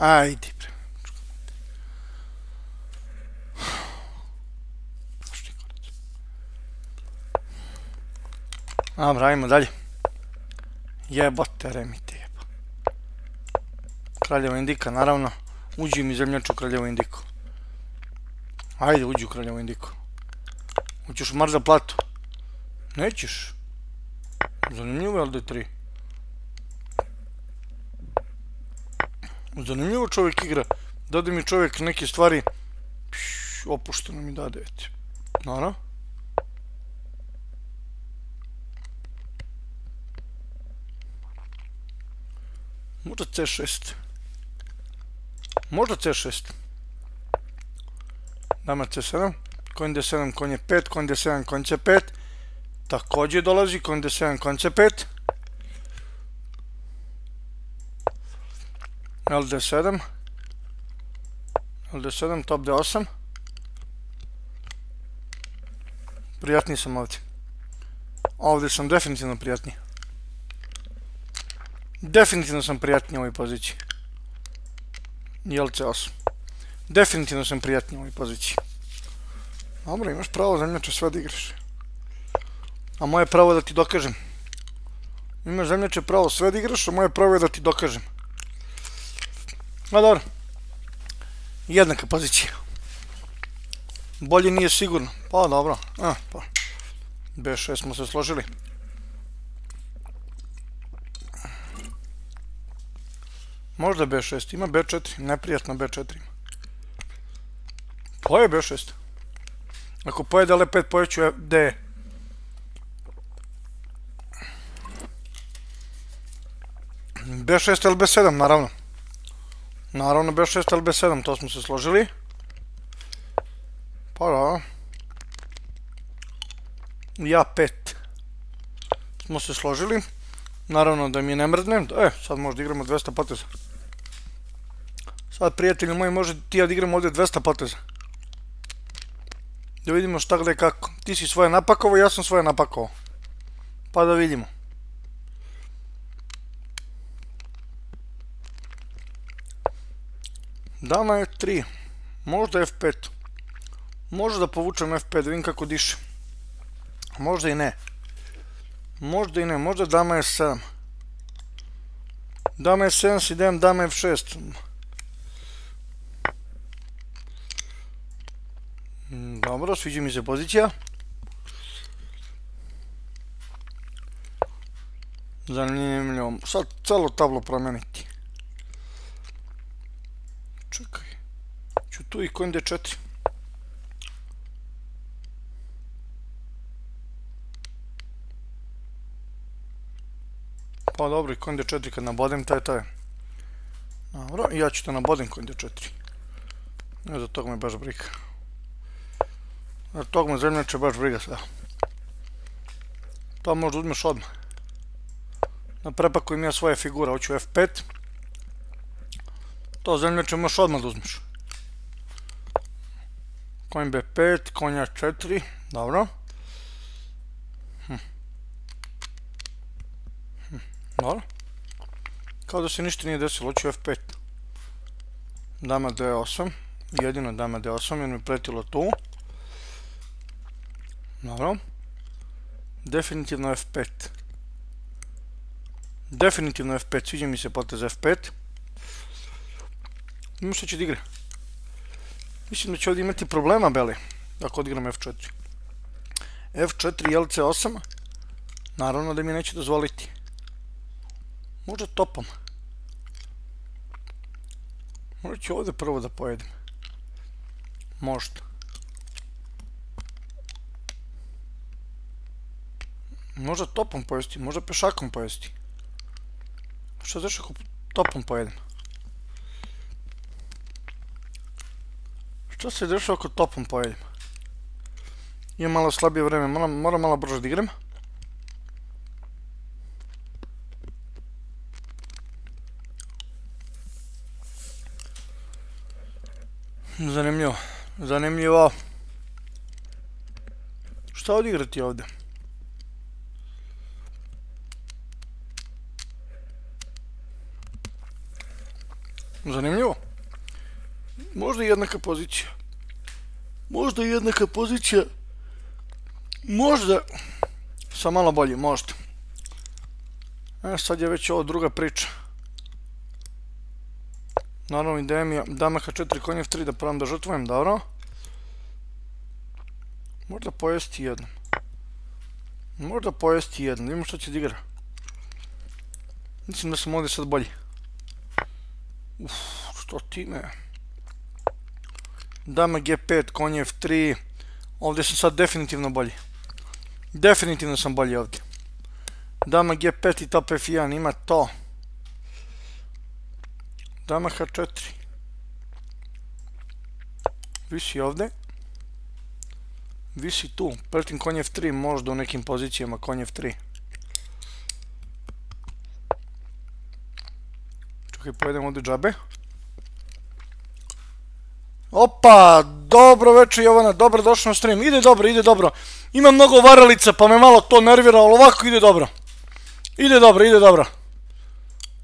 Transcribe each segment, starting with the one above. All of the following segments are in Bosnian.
Ajde, bre. Dobro, ajmo dalje. Jebote, remite jeba. Kraljevo Indika, naravno. Uđi mi zemljaču Kraljevo Indiku. Ajde, uđi u Kraljevo Indiku. Hoćeš mar za platu? Nećeš. Zanimljivo je LD3. Zanimljivo čovjek igra. Dade mi čovjek neke stvari. Pš, opušteno mi dade. Naravno. Možda C6. Možda C6. Dama C7. Konj D7, konj je 5, konj D7, konj C5. Također dolazi konj D7, konj C5. LD7. LD7, top D8. Prijatniji sam ovdje. Ovdje sam definitivno prijatniji. Definitivno sam prijatniji u ovoj poziciji. Jel C8. Definitivno sam prijatniji u ovoj poziciji. Dobro, imaš pravo zemljače sve da igraš. A moje pravo je da ti dokažem. Imaš zemljače pravo sve da igraš, a moje pravo je da ti dokažem. No dobro. Jednaka pozicija. Bolje nije sigurno. Pa dobro. A, pa. B6 smo se složili. Možda B6, ima B4, neprijatno B4 ima. Poje B6. Ako pojede L5, pojeću D. B6 ili B7, naravno. Naravno B6 ili B7, to smo se složili. Pa da. Ja 5. Smo se složili. Naravno da mi ne mrdne. E, sad možda igramo 200 poteza. Sad, prijatelji moji, može ti ja da igram ovdje 200 poteza. Da vidimo šta gde kako. Ti si svoje napakovo, ja sam svoje napakovo. Pa da vidimo. Dama je 3. Možda F5. Možda da povučem F5, da vidim kako diše. Možda i ne. Možda i ne, možda dama je 7. Dama je 7, si idem dama F6. Dobro, sviđa mi se pozicija. Zanimljivo. Sad celo tablo promeniti. Čekaj. Ću tu i konj D4. Pa dobro, i konj D4 kad nabodem, taj taj. Dobro, ja ću to nabodem konj D4. Ne, za tog me baš briga. Za tog me zemljače baš briga sve. To možda uzmeš odmah. Na prepakujem ja svoje figure, hoću F5. To zemljače možeš odmah da uzmeš. Konj B5, konja 4, dobro. Hm. Hm. Dobro. Kao da se ništa nije desilo, hoću F5. Dama D8, jedino dama D8 jer mi pretilo tu. Dobro. Definitivno F5. Definitivno F5, sviđa mi se potez F5. Ima što će da igra. Mislim da će ovdje imati problema, Beli, ako odigram F4. F4 i LC8, naravno da mi neće dozvoliti. Možda topom. Možda ću ovdje prvo da pojedem. Možda. Možda topom pojesti, možda pešakom pojesti. Što znaš ako topom pojedem? Što se dešava ako topom pojedim? Imam malo slabije vreme, moram, moram malo brže da igram. Zanimljivo, zanimljivo. Šta odigrati ovdje? Zanimljivo. Možda jednaka pozicija. Možda jednaka pozicija. Možda... Sa malo bolje, možda. E, sad je već ovo druga priča. Naravno, ideja mi je dama H4, konjev 3 da pravam da žrtvujem, dobro. Možda pojesti jednom. Možda pojesti jednom, vidimo što će da igra. Mislim da sam ovdje sad bolji. Uff, što ti me... Dama G5, konj F3. Ovdje sam sad definitivno bolji. Definitivno sam bolji ovdje. Dama G5 i top F1, ima to. Dama H4. Visi ovdje. Visi tu. Pretim konj F3, možda u nekim pozicijama konj F3. Čekaj, pojedem ovdje džabe. Opa, dobro večer Jovana, dobro došao na stream. Ide dobro, ide dobro. Ima mnogo varalica pa me malo to nervira, ali ovako ide dobro. Ide dobro, ide dobro.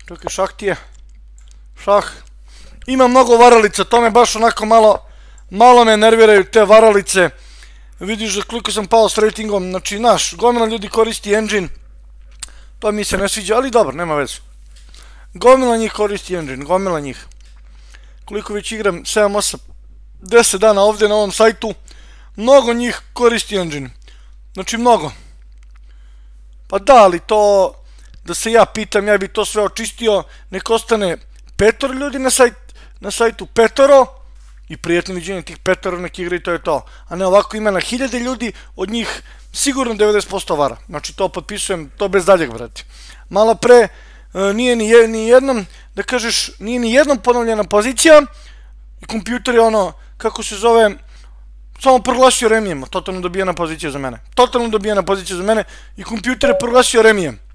Čekaj, šah ti je. Šah. Ima mnogo varalica, to me baš onako malo, malo me nerviraju te varalice. Vidiš da koliko sam pao s ratingom, znači naš, gomila ljudi koristi engine. To mi se ne sviđa, ali dobro, nema veze. Gomila njih koristi engine, gomila njih. Koliko već igram, 7-8 10 dana ovdje na ovom sajtu, mnogo njih koristi engine. Znači, mnogo. Pa da, ali to, da se ja pitam, ja bi to sve očistio, nek ostane petor ljudi na, sajt, na sajtu petoro i prijatno viđenje tih petoro nek igri, to je to. A ne ovako ima na hiljade ljudi, od njih sigurno 90% vara. Znači, to potpisujem, to bez daljeg, vrati. Malo pre, e, nije ni, ni jednom, da kažeš, nije ni jednom ponovljena pozicija i kompjuter je ono, kako se zove, samo proglasio remijem, totalno dobijena pozicija za mene. Totalno dobijena pozicija za mene i kompjuter je proglasio remijem.